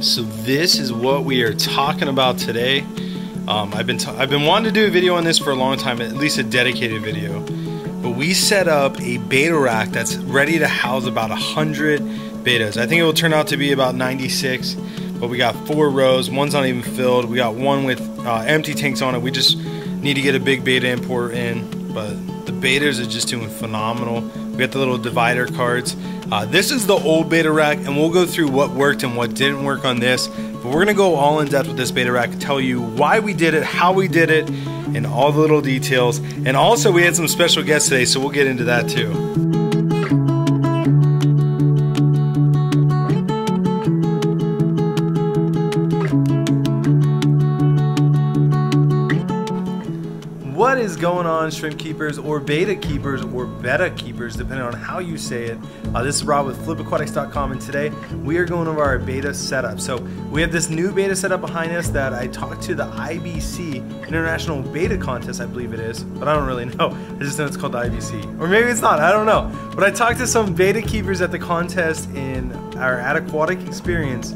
So this is what we are talking about today. Um, I've been I've been wanting to do a video on this for a long time, at least a dedicated video. But we set up a beta rack that's ready to house about hundred betas. I think it will turn out to be about 96. But we got four rows. One's not even filled. We got one with uh, empty tanks on it. We just need to get a big beta import in. But the betas are just doing phenomenal. We got the little divider cards. Uh, this is the old beta rack, and we'll go through what worked and what didn't work on this. But we're gonna go all in depth with this beta rack, tell you why we did it, how we did it, and all the little details. And also, we had some special guests today, so we'll get into that too. What is going on, shrimp keepers, or beta keepers, or beta keepers, depending on how you say it? Uh, this is Rob with flipaquatics.com, and today we are going over our beta setup. So, we have this new beta setup behind us that I talked to the IBC International Beta Contest, I believe it is, but I don't really know. I just know it's called the IBC. Or maybe it's not, I don't know. But I talked to some beta keepers at the contest in our At Aquatic experience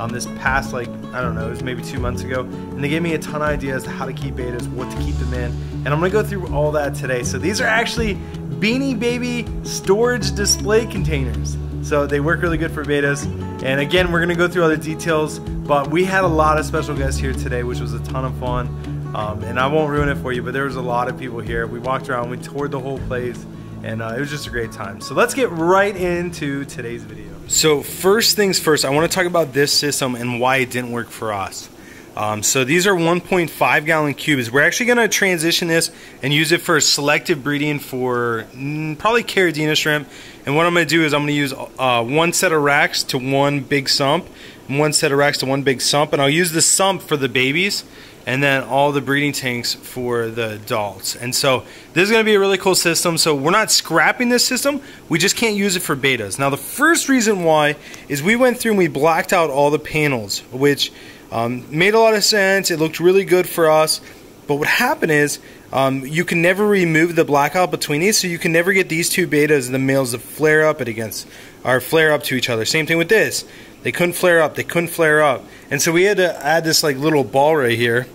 um, this past like I don't know, it was maybe two months ago, and they gave me a ton of ideas to how to keep betas, what to keep them in, and I'm gonna go through all that today. So these are actually Beanie Baby storage display containers. So they work really good for betas. And again, we're gonna go through all the details, but we had a lot of special guests here today, which was a ton of fun. Um, and I won't ruin it for you, but there was a lot of people here. We walked around, we toured the whole place, and uh, it was just a great time. So let's get right into today's video. So first things first, I want to talk about this system and why it didn't work for us. Um, so these are 1.5 gallon cubes. We're actually going to transition this and use it for selective breeding for mm, probably Caridina shrimp. And what I'm going to do is I'm going to use uh, one set of racks to one big sump, and one set of racks to one big sump, and I'll use the sump for the babies and then all the breeding tanks for the adults. And so this is going to be a really cool system. So we're not scrapping this system. We just can't use it for betas. Now the first reason why is we went through and we blacked out all the panels, which um, made a lot of sense. It looked really good for us. But what happened is um, you can never remove the blackout between these, so you can never get these two betas, the males, to flare up against, or flare up to each other. Same thing with this. They couldn't flare up. They couldn't flare up. And so we had to add this like little ball right here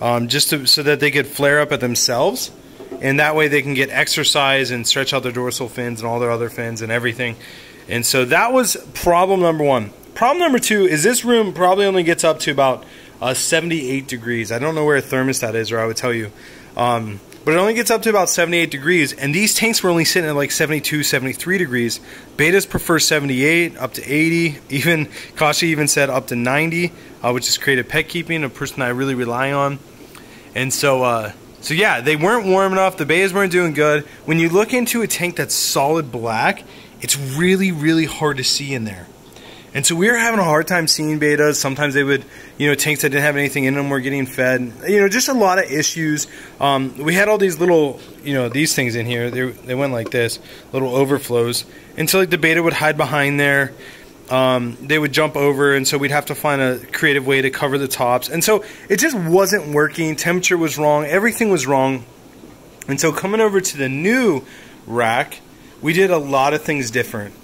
um, just to, so that they could flare up at themselves. And that way they can get exercise and stretch out their dorsal fins and all their other fins and everything. And so that was problem number one. Problem number two is this room probably only gets up to about uh, 78 degrees. I don't know where a thermostat is, or I would tell you. Um, but it only gets up to about 78 degrees and these tanks were only sitting at like 72 73 degrees. Betas prefer 78 up to 80 even Kasha even said up to 90 uh, which is creative pet keeping a person I really rely on. And so uh, so yeah they weren't warm enough. The betas weren't doing good. When you look into a tank that's solid black it's really really hard to see in there and so we were having a hard time seeing betas. Sometimes they would, you know, tanks that didn't have anything in them were getting fed. You know, just a lot of issues. Um, we had all these little, you know, these things in here. They, they went like this, little overflows. And so like the beta would hide behind there. Um, they would jump over, and so we'd have to find a creative way to cover the tops. And so it just wasn't working. Temperature was wrong. Everything was wrong. And so coming over to the new rack, we did a lot of things different.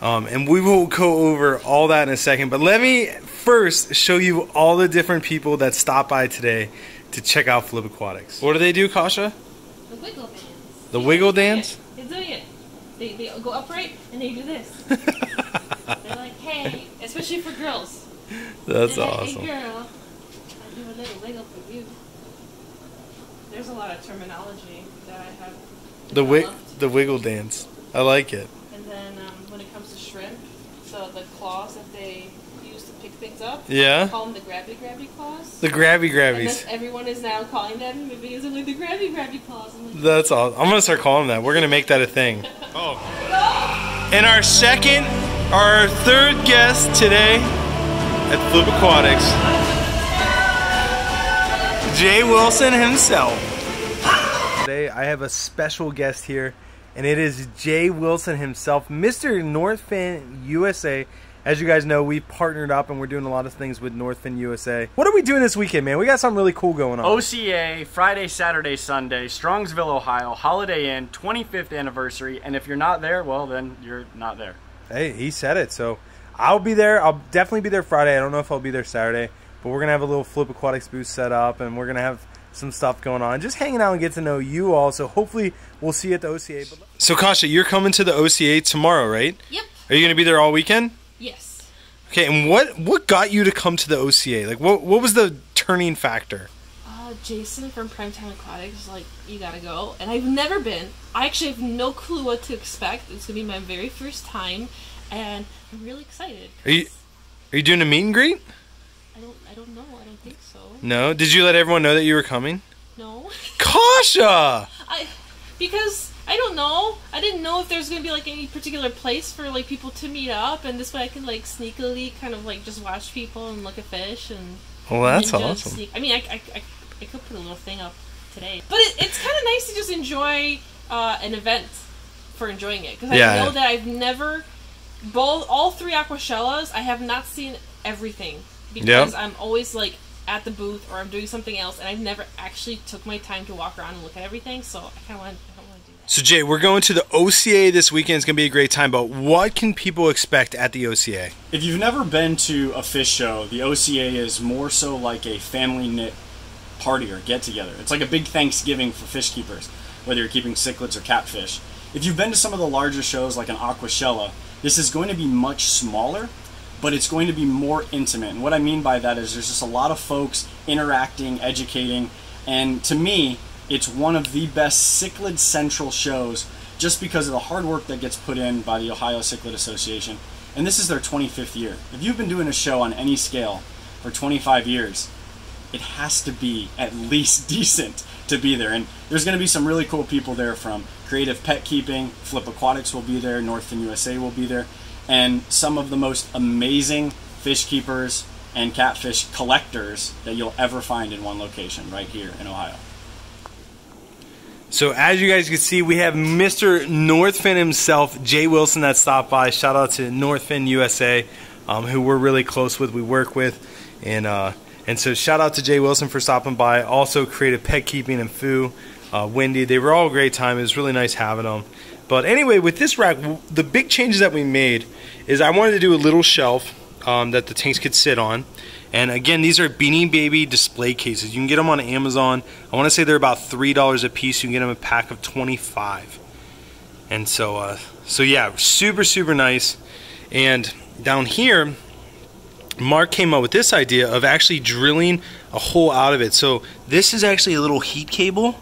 Um, and we will go over all that in a second. But let me first show you all the different people that stopped by today to check out Flip Aquatics. What do they do, Kasha? The wiggle dance. The wiggle dance? They're doing it. They, they go upright and they do this. They're like, hey, especially for girls. That's They're awesome. Hey girl, I do a little wiggle for you. There's a lot of terminology that I have. The wig, the wiggle dance. I like it. And then um, when it comes to shrimp, so the claws that they use to pick things up, Yeah. call them the grabby grabby claws. The grabby and grabbies. then everyone is now calling them because of like the grabby grabby claws. Like, That's all. I'm gonna start calling them that. We're gonna make that a thing. Oh. And our second, our third guest today at Flip Aquatics, Jay Wilson himself. Today I have a special guest here, and it is Jay Wilson himself, Mr. Northfin USA. As you guys know, we partnered up and we're doing a lot of things with Northfin USA. What are we doing this weekend, man? We got something really cool going on. OCA, Friday, Saturday, Sunday, Strongsville, Ohio, Holiday Inn, 25th anniversary. And if you're not there, well, then you're not there. Hey, he said it. So I'll be there. I'll definitely be there Friday. I don't know if I'll be there Saturday, but we're gonna have a little Flip Aquatics booth set up, and we're gonna have some stuff going on. Just hanging out and get to know you all. So hopefully we'll see you at the OCA. So Kasha, you're coming to the OCA tomorrow, right? Yep. Are you gonna be there all weekend? Yes. Okay, and what what got you to come to the OCA? Like, what what was the turning factor? Uh, Jason from Primetime Aquatics was like, you gotta go. And I've never been. I actually have no clue what to expect. It's gonna be my very first time, and I'm really excited. Are you are you doing a meet and greet? I don't. I don't know. I don't think so. No. Did you let everyone know that you were coming? No. Kasha. I because I don't know. I didn't know if there's gonna be like any particular place for like people to meet up, and this way I can like sneakily kind of like just watch people and look at fish and. Well, that's ninja awesome. Sneak. I mean, I, I, I, I could put a little thing up today, but it, it's kind of nice to just enjoy uh, an event for enjoying it because I Yeah. know that I've never both all three aquashellas. I have not seen everything because I'm always like at the booth or I'm doing something else, and I've never actually took my time to walk around and look at everything. So I kind of want I want to do that. So Jay, we're going to the OCA this weekend. It's gonna be a great time. But what can people expect at the OCA? If you've never been to a fish show, the OCA is more so like a family knit party or get together. It's like a big Thanksgiving for fish keepers, whether you're keeping cichlids or catfish. If you've been to some of the larger shows like an Aquashella, this is going to be much smaller, but it's going to be more intimate. And what I mean by that is there's just a lot of folks interacting, educating, and to me, it's one of the best cichlid central shows just because of the hard work that gets put in by the Ohio Cichlid Association. And this is their 25th year. If you've been doing a show on any scale for 25 years, it has to be at least decent to be there. And there's going to be some really cool people there from Creative Pet Keeping, Flip Aquatics will be there, Northfin USA will be there, and some of the most amazing fish keepers and catfish collectors that you'll ever find in one location right here in Ohio. So as you guys can see, we have Mr. Northfin himself, Jay Wilson, that stopped by. Shout out to Northfin USA, um, who we're really close with, we work with, and uh, and so shout out to Jay Wilson for stopping by. Also, Creative Pet Keeping and Foo, uh, Wendy, they were all a great time. It was really nice having them. But anyway, with this rack, the big changes that we made is I wanted to do a little shelf um, that the tanks could sit on. And again, these are Beanie Baby display cases. You can get them on Amazon. I want to say they're about three dollars a piece. You can get them a pack of twenty-five. And so, uh, so yeah, super super nice. And down here, Mark came up with this idea of actually drilling a hole out of it. So this is actually a little heat cable.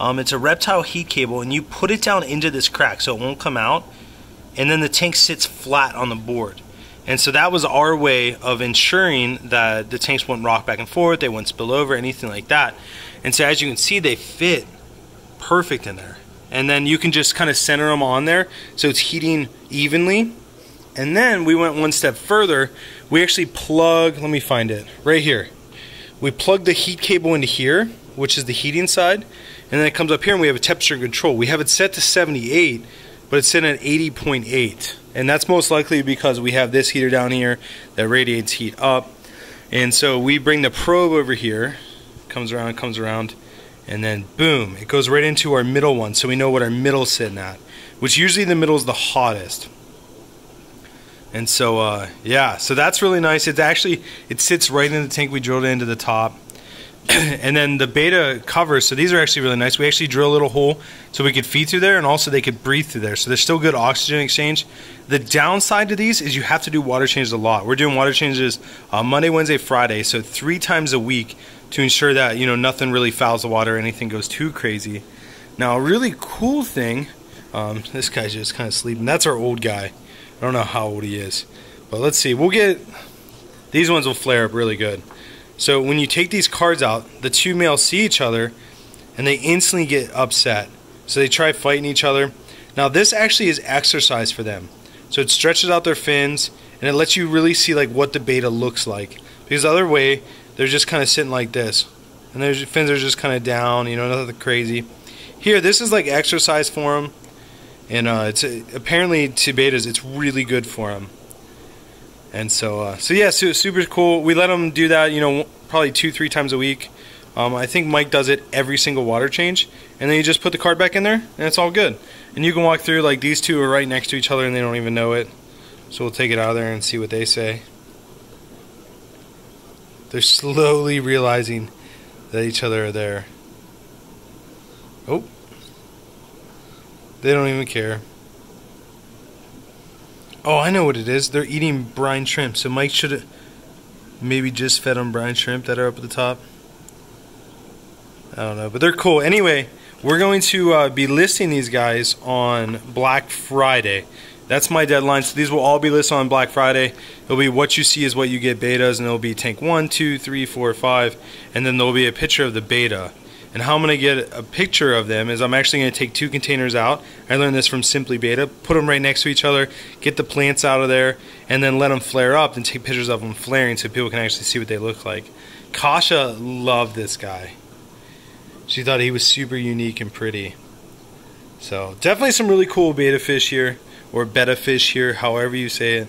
Um, it's a reptile heat cable, and you put it down into this crack so it won't come out. And then the tank sits flat on the board. And so that was our way of ensuring that the tanks wouldn't rock back and forth, they wouldn't spill over, anything like that. And so as you can see, they fit perfect in there. And then you can just kind of center them on there so it's heating evenly. And then we went one step further. We actually plug, let me find it, right here. We plug the heat cable into here, which is the heating side. And then it comes up here and we have a temperature control. We have it set to 78, but it's set at 80.8. And that's most likely because we have this heater down here that radiates heat up. And so we bring the probe over here, comes around, comes around, and then boom, it goes right into our middle one so we know what our middle's sitting at, which usually the middle is the hottest. And so, uh, yeah, so that's really nice. It's actually, it sits right in the tank we drilled into the top. and then the beta covers, so these are actually really nice. We actually drill a little hole so we could feed through there and also they could breathe through there. So there's still good oxygen exchange. The downside to these is you have to do water changes a lot. We're doing water changes uh, Monday, Wednesday, Friday, so three times a week to ensure that, you know, nothing really fouls the water anything goes too crazy. Now, a really cool thing, um, this guy's just kind of sleeping. That's our old guy. I don't know how old he is. But let's see. We'll get, these ones will flare up really good. So when you take these cards out, the two males see each other and they instantly get upset. So they try fighting each other. Now this actually is exercise for them. So it stretches out their fins and it lets you really see like what the beta looks like. Because the other way, they're just kind of sitting like this. And their fins are just kind of down, you know, nothing crazy. Here, this is like exercise for them. And uh, it's uh, apparently to betas, it's really good for them. And so, uh, so yeah, so super cool. We let them do that, you know, probably two, three times a week. Um, I think Mike does it every single water change, and then you just put the card back in there, and it's all good. And you can walk through like these two are right next to each other, and they don't even know it. So we'll take it out of there and see what they say. They're slowly realizing that each other are there. Oh. They don't even care. Oh, I know what it is. They're eating brine shrimp. So Mike should have maybe just fed them brine shrimp that are up at the top. I don't know, but they're cool. Anyway, we're going to uh, be listing these guys on Black Friday. That's my deadline. So these will all be listed on Black Friday. It'll be what you see is what you get betas, and it'll be tank one, two, three, four, five, and then there'll be a picture of the beta. And how I'm going to get a picture of them is I'm actually going to take two containers out. I learned this from Simply Beta. Put them right next to each other, get the plants out of there, and then let them flare up and take pictures of them flaring so people can actually see what they look like. Kasha loved this guy. She thought he was super unique and pretty. So definitely some really cool beta fish here, or betta fish here, however you say it.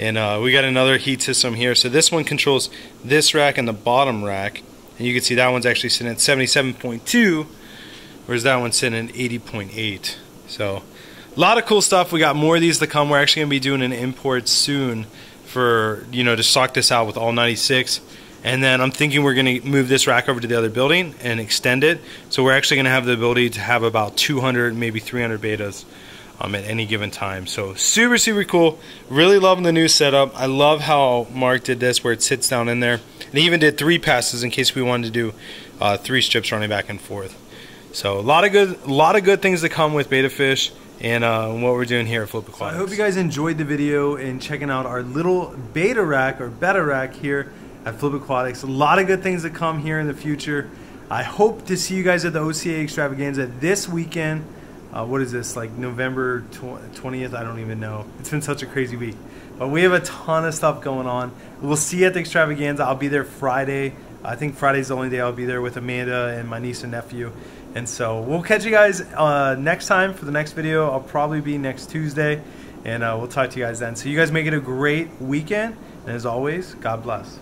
And uh, we got another heat system here. So this one controls this rack and the bottom rack. And you can see that one's actually sitting at 77.2, whereas that one's sitting at 80.8. So a lot of cool stuff. We got more of these to come. We're actually going to be doing an import soon for, you know, to stock this out with all 96. And then I'm thinking we're going to move this rack over to the other building and extend it. So we're actually going to have the ability to have about 200, maybe 300 betas um, at any given time. So super, super cool. Really loving the new setup. I love how Mark did this where it sits down in there. And he even did three passes in case we wanted to do uh, three strips running back and forth. So a lot of good, a lot of good things that come with beta fish and uh, what we're doing here at Flip Aquatics. I hope you guys enjoyed the video and checking out our little beta rack or betta rack here at Flip Aquatics. A lot of good things to come here in the future. I hope to see you guys at the OCA Extravaganza this weekend. Uh, what is this, like November 20th? I don't even know. It's been such a crazy week. But we have a ton of stuff going on. We'll see you at the Extravaganza. I'll be there Friday. I think Friday's the only day I'll be there with Amanda and my niece and nephew. And so we'll catch you guys uh, next time for the next video. I'll probably be next Tuesday. And uh, we'll talk to you guys then. So you guys make it a great weekend. And as always, God bless.